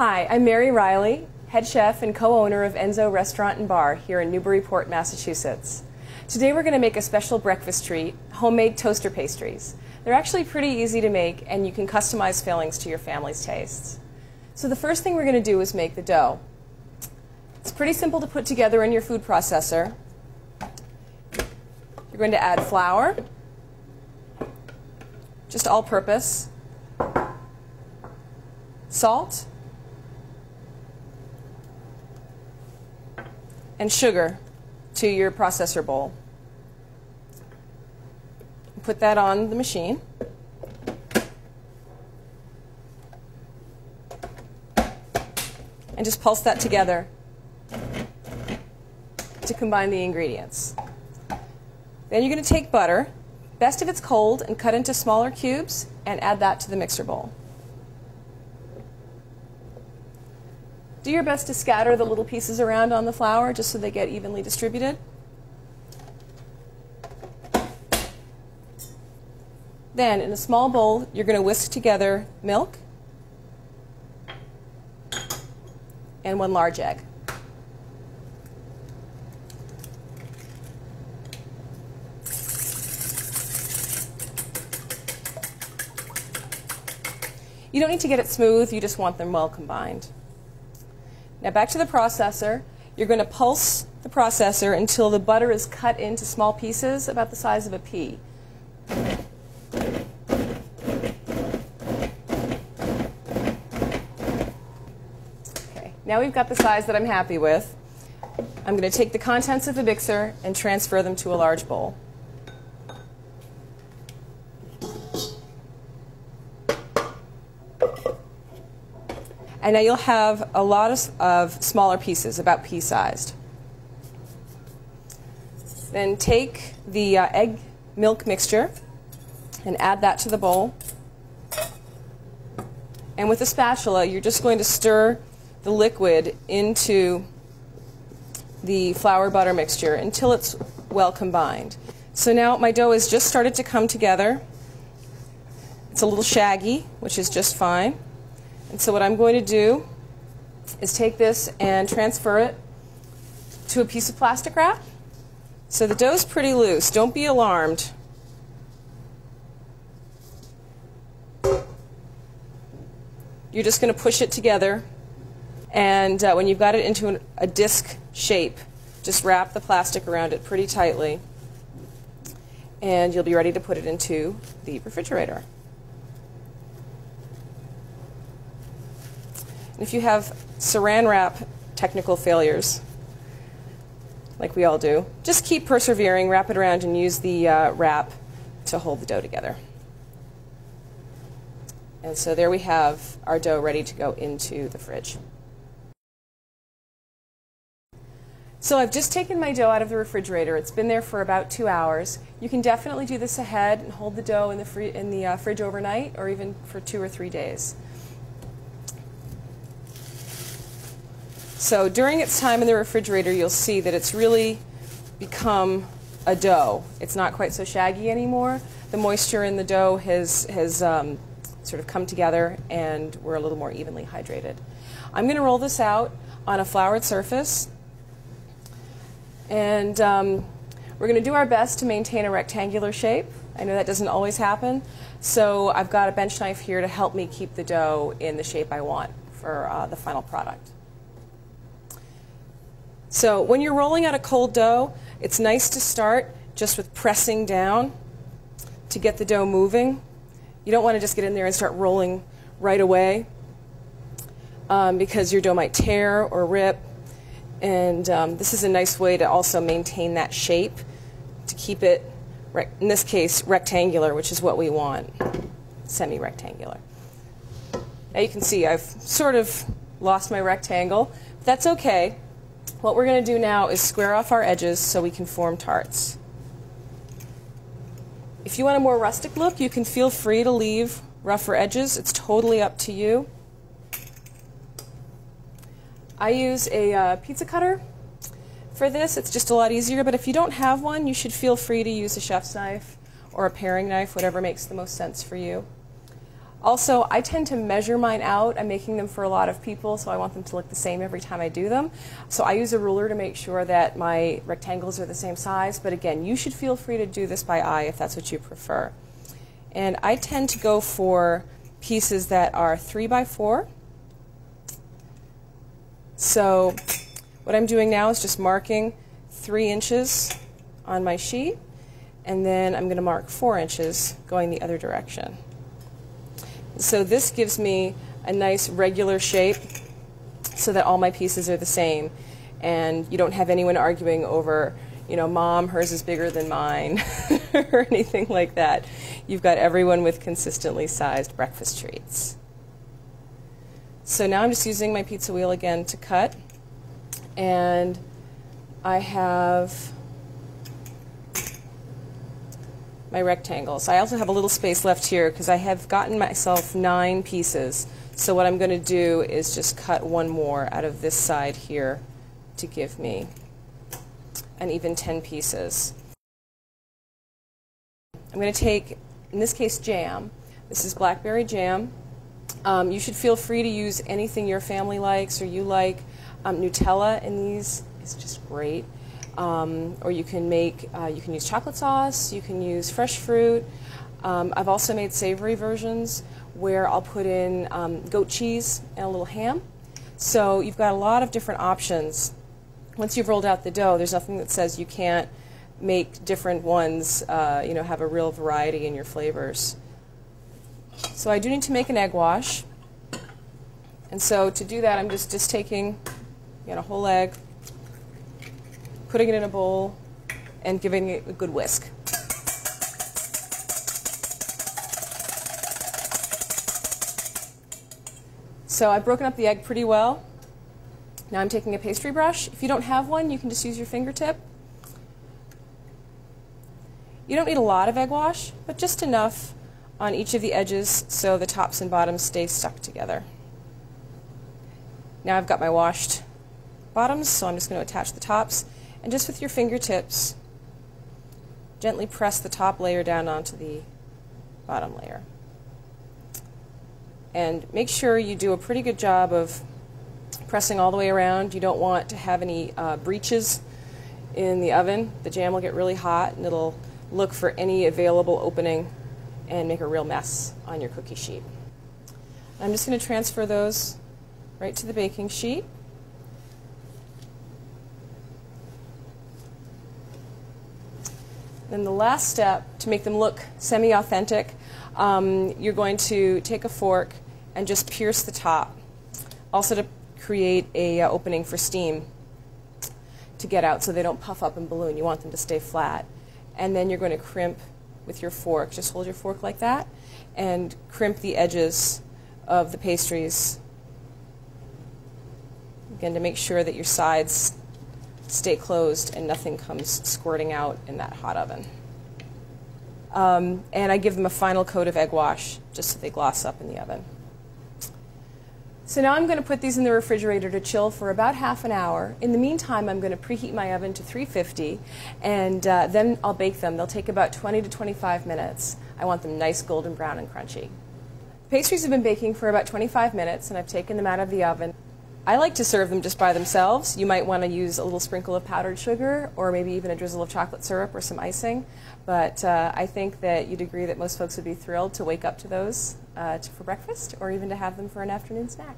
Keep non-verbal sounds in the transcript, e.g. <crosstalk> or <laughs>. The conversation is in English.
Hi, I'm Mary Reilly, head chef and co-owner of Enzo Restaurant and Bar here in Newburyport, Massachusetts. Today we're going to make a special breakfast treat, homemade toaster pastries. They're actually pretty easy to make and you can customize fillings to your family's tastes. So the first thing we're going to do is make the dough. It's pretty simple to put together in your food processor. You're going to add flour, just all purpose, salt, and sugar to your processor bowl. Put that on the machine. And just pulse that together to combine the ingredients. Then you're going to take butter, best if it's cold, and cut into smaller cubes and add that to the mixer bowl. Do your best to scatter the little pieces around on the flour just so they get evenly distributed. Then, in a small bowl, you're going to whisk together milk and one large egg. You don't need to get it smooth, you just want them well combined. Now back to the processor. You're going to pulse the processor until the butter is cut into small pieces about the size of a pea. Okay, now we've got the size that I'm happy with. I'm going to take the contents of the mixer and transfer them to a large bowl. And now you'll have a lot of, of smaller pieces, about pea sized. Then take the uh, egg milk mixture and add that to the bowl. And with a spatula, you're just going to stir the liquid into the flour butter mixture until it's well combined. So now my dough has just started to come together. It's a little shaggy, which is just fine. And so what I'm going to do is take this and transfer it to a piece of plastic wrap. So the dough's pretty loose. Don't be alarmed. You're just going to push it together. And uh, when you've got it into an, a disc shape, just wrap the plastic around it pretty tightly. And you'll be ready to put it into the refrigerator. If you have saran wrap technical failures, like we all do, just keep persevering, wrap it around, and use the uh, wrap to hold the dough together. And so there we have our dough ready to go into the fridge. So I've just taken my dough out of the refrigerator. It's been there for about two hours. You can definitely do this ahead and hold the dough in the, in the uh, fridge overnight or even for two or three days. So during its time in the refrigerator, you'll see that it's really become a dough. It's not quite so shaggy anymore. The moisture in the dough has, has um, sort of come together and we're a little more evenly hydrated. I'm going to roll this out on a floured surface. And um, we're going to do our best to maintain a rectangular shape. I know that doesn't always happen. So I've got a bench knife here to help me keep the dough in the shape I want for uh, the final product. So when you're rolling out a cold dough, it's nice to start just with pressing down to get the dough moving. You don't want to just get in there and start rolling right away um, because your dough might tear or rip. And um, this is a nice way to also maintain that shape to keep it, in this case, rectangular, which is what we want, semi-rectangular. Now you can see I've sort of lost my rectangle. But that's okay. What we're going to do now is square off our edges so we can form tarts. If you want a more rustic look, you can feel free to leave rougher edges. It's totally up to you. I use a uh, pizza cutter for this. It's just a lot easier, but if you don't have one, you should feel free to use a chef's knife or a paring knife, whatever makes the most sense for you. Also, I tend to measure mine out. I'm making them for a lot of people, so I want them to look the same every time I do them. So I use a ruler to make sure that my rectangles are the same size. But again, you should feel free to do this by eye if that's what you prefer. And I tend to go for pieces that are three by four. So what I'm doing now is just marking three inches on my sheet, and then I'm going to mark four inches going the other direction. So this gives me a nice regular shape so that all my pieces are the same and you don't have anyone arguing over, you know, mom, hers is bigger than mine <laughs> or anything like that. You've got everyone with consistently sized breakfast treats. So now I'm just using my pizza wheel again to cut and I have my rectangles. I also have a little space left here because I have gotten myself nine pieces. So what I'm going to do is just cut one more out of this side here to give me an even 10 pieces. I'm going to take, in this case, jam. This is blackberry jam. Um, you should feel free to use anything your family likes or you like. Um, Nutella in these is just great. Um, or you can make, uh, you can use chocolate sauce, you can use fresh fruit. Um, I've also made savory versions where I'll put in um, goat cheese and a little ham. So you've got a lot of different options. Once you've rolled out the dough, there's nothing that says you can't make different ones, uh, you know, have a real variety in your flavors. So I do need to make an egg wash. And so to do that, I'm just, just taking you know, a whole egg, putting it in a bowl, and giving it a good whisk. So I've broken up the egg pretty well. Now I'm taking a pastry brush. If you don't have one, you can just use your fingertip. You don't need a lot of egg wash, but just enough on each of the edges so the tops and bottoms stay stuck together. Now I've got my washed bottoms, so I'm just going to attach the tops. And just with your fingertips, gently press the top layer down onto the bottom layer. And make sure you do a pretty good job of pressing all the way around. You don't want to have any uh, breaches in the oven. The jam will get really hot and it'll look for any available opening and make a real mess on your cookie sheet. I'm just going to transfer those right to the baking sheet. Then the last step, to make them look semi-authentic, um, you're going to take a fork and just pierce the top. Also to create a uh, opening for steam to get out so they don't puff up and balloon. You want them to stay flat. And then you're going to crimp with your fork. Just hold your fork like that and crimp the edges of the pastries. Again, to make sure that your sides stay closed and nothing comes squirting out in that hot oven. Um, and I give them a final coat of egg wash just so they gloss up in the oven. So now I'm going to put these in the refrigerator to chill for about half an hour. In the meantime, I'm going to preheat my oven to 350 and uh, then I'll bake them. They'll take about 20 to 25 minutes. I want them nice golden brown and crunchy. Pastries have been baking for about 25 minutes and I've taken them out of the oven. I like to serve them just by themselves. You might want to use a little sprinkle of powdered sugar or maybe even a drizzle of chocolate syrup or some icing. But uh, I think that you'd agree that most folks would be thrilled to wake up to those uh, to, for breakfast or even to have them for an afternoon snack.